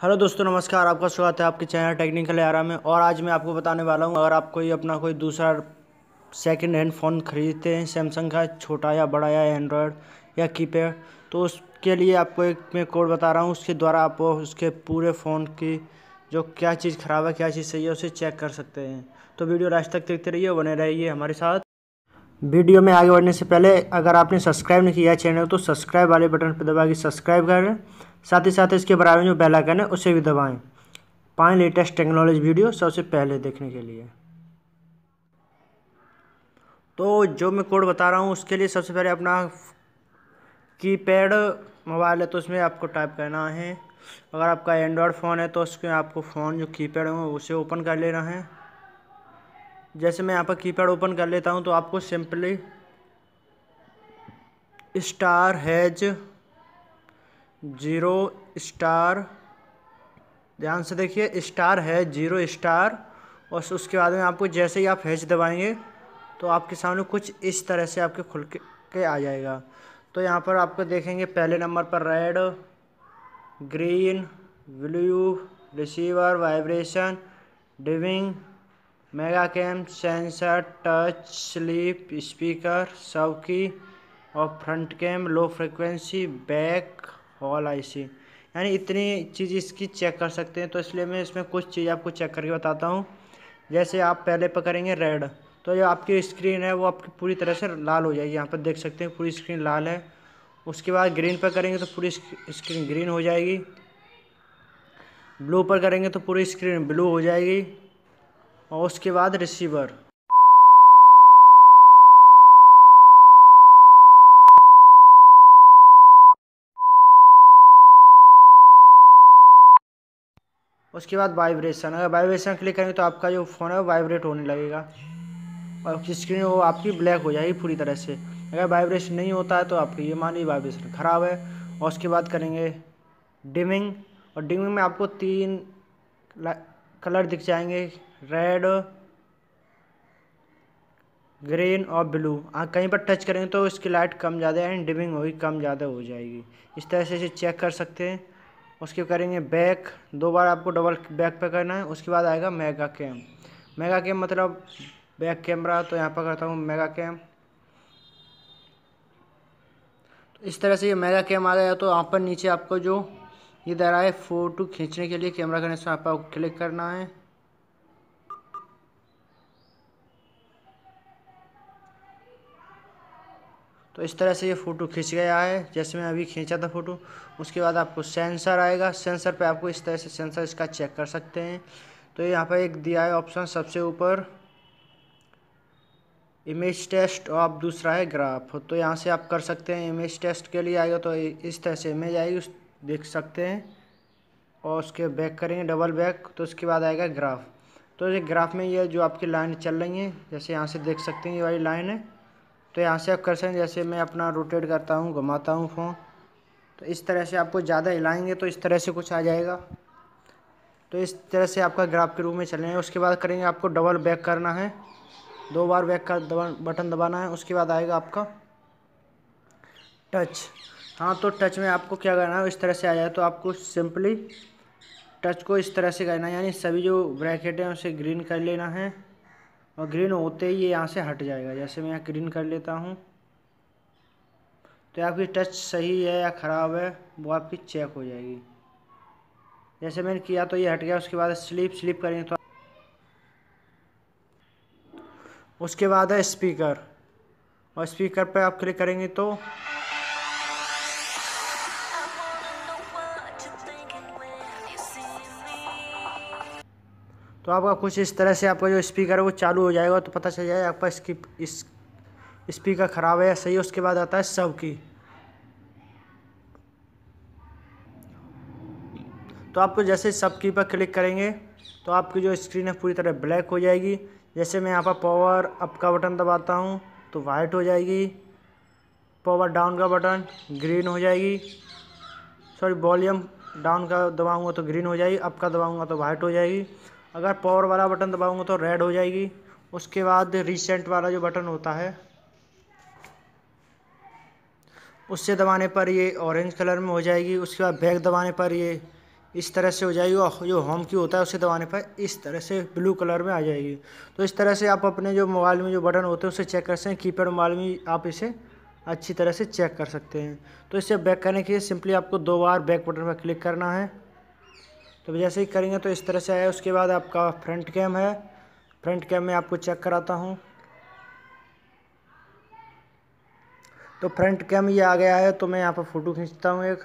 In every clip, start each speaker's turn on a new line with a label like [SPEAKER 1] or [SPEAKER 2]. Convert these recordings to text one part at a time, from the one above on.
[SPEAKER 1] Hello दोस्तों, नमस्कार, आपका स्वागत है आपके चैनल टेक्निकल आरा में। और आज मैं आपको बताने वाला हूँ, अगर आप कोई अपना कोई दूसरा सेकंड हैंड फ़ोन ख़रीदते हैं सैमसंग का छोटा या बड़ा या एंड्रॉयड या कीपैड तो उसके लिए आपको एक मैं कोड बता रहा हूँ, उसके द्वारा आप उसके पूरे फ़ोन की जो क्या चीज़ ख़राब है, क्या चीज़ सही है, उसे चेक कर सकते हैं। तो वीडियो लास्ट तक देखते रहिए, बने रहिए हमारे साथ। वीडियो में आगे बढ़ने से पहले, अगर आपने सब्सक्राइब नहीं किया चैनल तो सब्सक्राइब वाले बटन पर दबा के सब्सक्राइब करें। साथ ही साथ इसके बराबर में जो बेल आइकन है, उसे भी दबाएँ। पाएँ लेटेस्ट टेक्नोलॉजी वीडियो सबसे पहले देखने के लिए। तो जो मैं कोड बता रहा हूँ, उसके लिए सबसे पहले अपना कीपैड मोबाइल है तो उसमें आपको टाइप करना है। अगर आपका एंड्रॉयड फ़ोन है तो उसमें आपको फ़ोन, जो कीपैड है उसे ओपन कर लेना है। जैसे मैं यहाँ पर कीपैड ओपन कर लेता हूँ तो आपको simply star has zero star ध्यान से देखिए स्टार है ज़ीरो स्टार और उसके बाद में आपको जैसे ही आप हैज़ दबाएँगे तो आपके सामने कुछ इस तरह से आपके खुल के, के आ जाएगा। तो यहाँ पर आपको देखेंगे पहले नंबर पर red green blue receiver vibration diving mega cam sensor, touch, sleep, speaker, सबकी और front cam, low frequency, back, Hall IC. यानी इतनी चीज़ इसकी चेक कर सकते हैं। तो इसलिए मैं इसमें कुछ चीज़ आपको चेक करके बताता हूँ। जैसे आप पहले पकड़ेंगे रेड तो जो आपकी स्क्रीन है, वो आपकी पूरी तरह से लाल हो जाएगी। यहाँ पर देख सकते हैं, पूरी स्क्रीन लाल है। उसके बाद ग्रीन पर करेंगे तो पूरी स्क्रीन ग्रीन हो जाएगी। ब्लू पर करेंगे तो पूरी स्क्रीन ब्लू हो जाएगी। और उसके बाद रिसीवर उसके बाद वाइब्रेशन अगर वाइब्रेशन क्लिक करेंगे तो आपका जो फ़ोन है वो वाइब्रेट होने लगेगा। और स्क्रीन वो आपकी ब्लैक हो जाएगी पूरी तरह से। अगर वाइब्रेशन नहीं होता है तो आपकी ये मान ली वाइब्रेशन ख़राब है। और उसके बाद करेंगे डिमिंग और डिमिंग में आपको तीन कलर दिख जाएँगे। रेड, ग्रीन और ब्लू। हाँ कहीं पर टच करेंगे तो इसकी लाइट कम ज़्यादा एंड डिमिंग होगी कम ज़्यादा हो जाएगी। इस तरह से इसे चेक कर सकते हैं। उसके करेंगे बैक। दो बार आपको डबल बैक पे करना है, उसके बाद आएगा मेगा कैम। मेगा कैम मतलब बैक कैमरा तो यहाँ पर करता हूँ मेगा कैम। तो इस तरह से ये मेगा कैम आ गया तो यहाँ पर नीचे आपको जो ये दे रहा है फ़ोटो खींचने के लिए कैमरा कनेक्शन आपको क्लिक करना है। तो इस तरह से ये फ़ोटो खींच गया है। जैसे मैं अभी खींचा था फ़ोटो, उसके बाद आपको सेंसर आएगा। सेंसर पे आपको इस तरह से सेंसर इसका चेक कर सकते हैं। तो यहाँ पर एक दिया है ऑप्शन सबसे ऊपर। इमेज टेस्ट और आप दूसरा है ग्राफ। तो यहाँ से आप कर सकते हैं, इमेज टेस्ट के लिए आएगा तो इस तरह से इमेज आएगी, उस देख सकते हैं। और उसके बैक करेंगे, डबल बैक तो उसके बाद आएगा ग्राफ। तो ये ग्राफ में ये जो आपकी लाइन चल रही हैं, जैसे यहाँ से देख सकते हैं, ये वाली लाइन है। तो यहाँ से आप कर सकते हैं, जैसे मैं अपना रोटेट करता हूँ, घुमाता हूँ फ़ोन तो इस तरह से आपको ज़्यादा हिलाएँगे तो इस तरह से कुछ आ जाएगा। तो इस तरह से आपका ग्राफ के रूप में चलेंगे उसके बाद करेंगे आपको डबल बैक करना है। दो बार बैक का दबा बटन दबाना है, उसके बाद आएगा आपका टच हाँ तो टच में आपको क्या करना है, इस तरह से आ जाए तो आपको सिंपली टच को इस तरह से करना है। यानी सभी जो ब्रैकेट हैं, उसे ग्रीन कर लेना है। और ग्रीन होते ही ये यहाँ से हट जाएगा। जैसे मैं यहाँ ग्रीन कर लेता हूँ तो आपकी टच सही है या ख़राब है, वो आपकी चेक हो जाएगी। जैसे मैंने किया तो ये हट गया, उसके बाद स्लीप स्लीप करेंगे तो उसके बाद है स्पीकर और स्पीकर पे आप क्लिक करेंगे तो तो आपका कुछ इस तरह से आपका जो स्पीकर है वो चालू हो जाएगा तो पता चल जाएगा आपका इसकी, इस स्पीकर ख़राब है या सही है, उसके बाद आता है सब की तो आपको जैसे सब की पर क्लिक करेंगे तो आपकी जो स्क्रीन है पूरी तरह ब्लैक हो जाएगी। जैसे मैं यहाँ पर पावर अप का बटन दबाता हूँ तो वाइट हो जाएगी। पावर डाउन का बटन ग्रीन हो जाएगी। सॉरी वॉल्यूम डाउन का दबाऊँगा तो ग्रीन हो जाएगी अप का दबाऊँगा तो वाइट हो जाएगी। अगर पावर वाला बटन दबाऊँगा तो रेड हो जाएगी। उसके बाद रिसेंट वाला जो बटन होता है, उससे दबाने पर ये ऑरेंज कलर में हो जाएगी। उसके बाद बैक दबाने पर ये इस तरह से हो जाएगी और जो होम की होता है, उसे दबाने पर इस तरह से ब्लू कलर में आ जाएगी। तो इस तरह से आप अपने जो मोबाइल में जो बटन होते हैं, उसे चेक कर सकते हैं। कीपैड मोबाइल में आप इसे अच्छी तरह से चेक कर सकते हैं। तो इसे बैक करने के लिए सिंपली आपको दो बार बैक बटन पर क्लिक करना है। तो जैसे ही करेंगे तो इस तरह से आया, उसके बाद आपका फ्रंट कैम है। फ्रंट कैम में आपको चेक कराता हूँ। तो फ्रंट कैम ये आ गया है तो मैं यहाँ पर फ़ोटो खींचता हूँ एक।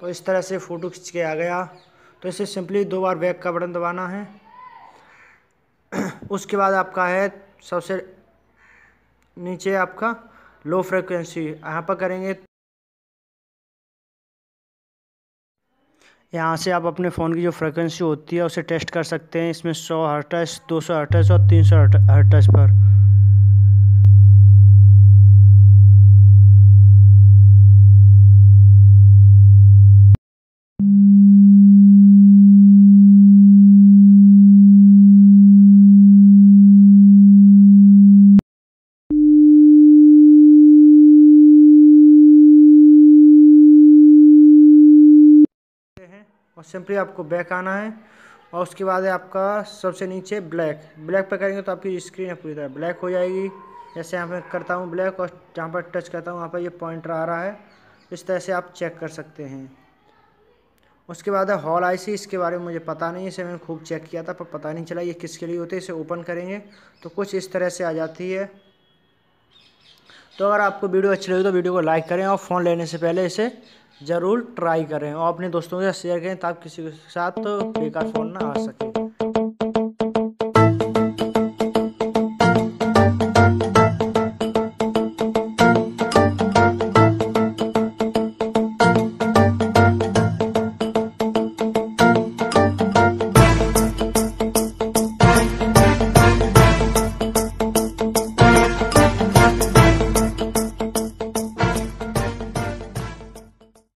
[SPEAKER 1] तो इस तरह से फ़ोटो खींच के आ गया। तो इसे सिंपली दो बार बैक का बटन दबाना है। उसके बाद आपका है सबसे नीचे आपका लो फ्रिक्वेंसी यहाँ पर करेंगे यहाँ से आप अपने फ़ोन की जो फ्रिक्वेंसी होती है, उसे टेस्ट कर सकते हैं। इसमें सौ हर्टस दो सौ हर्टस और तीन सौ हर्टस पर और सिंपली आपको बैक आना है और उसके बाद है आपका सबसे नीचे ब्लैक। ब्लैक पर करेंगे तो आपकी स्क्रीन पूरी तरह ब्लैक हो जाएगी। जैसे यहाँ पर करता हूँ ब्लैक और जहाँ पर टच करता हूँ, वहाँ पर ये पॉइंटर आ रहा है। इस तरह से आप चेक कर सकते हैं। उसके बाद है हॉल आईसी, इसके बारे में मुझे पता नहीं इसे मैंने खूब चेक किया था, पर पता नहीं चला ये किसके लिए होते इसे ओपन करेंगे तो कुछ इस तरह से आ जाती है। तो अगर आपको वीडियो अच्छी लगी तो वीडियो को लाइक करें और फ़ोन लेने से पहले इसे ज़रूर ट्राई करें और अपने दोस्तों के साथ शेयर करें ताकि किसी के साथ बेकार फ़ोन ना आ सके।